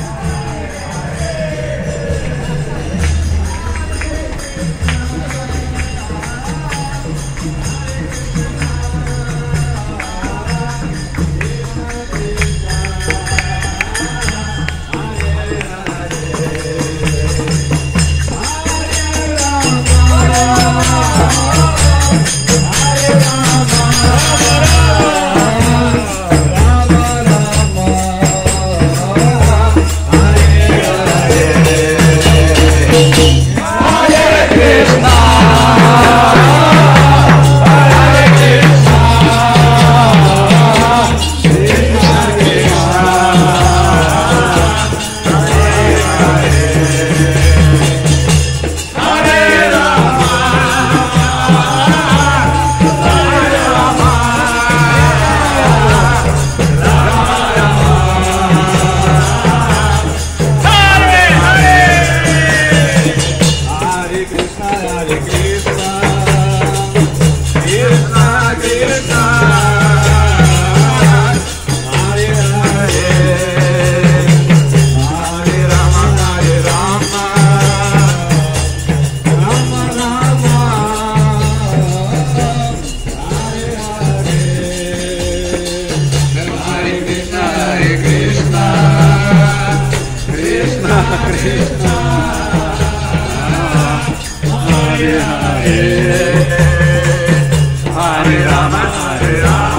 Oh, Hare Hare Hare Hare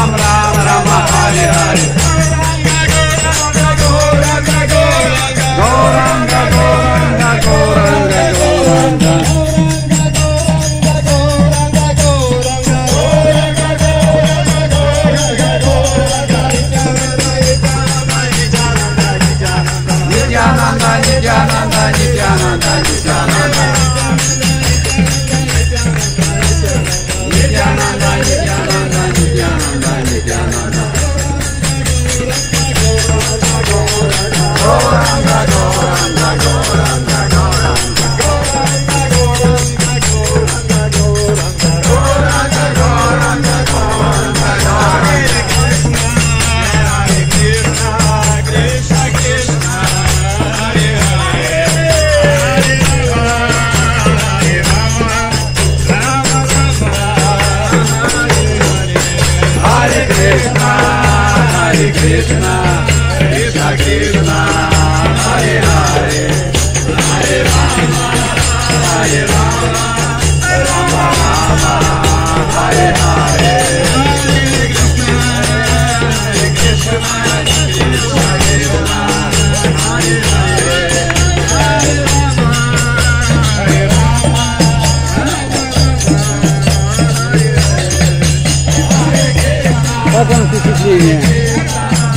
Как вам впечатление?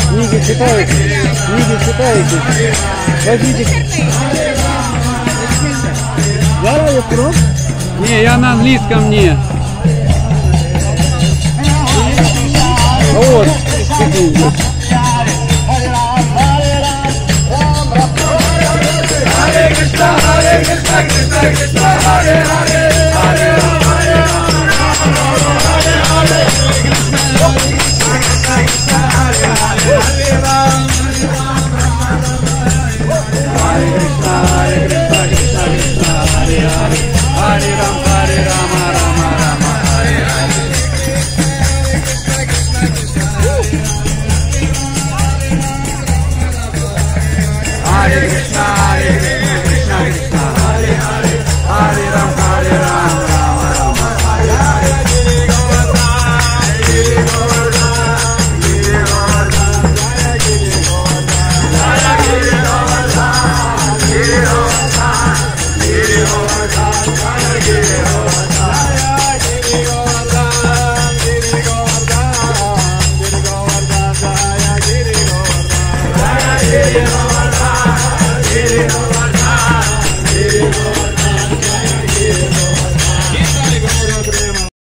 Книги читаете? Книги читаете? Возьмите. Зара, я про? Не, я на английском не. Вот. Hare Krishna, Hare Krishna, Krishna Krishna, Hare Hare. 나를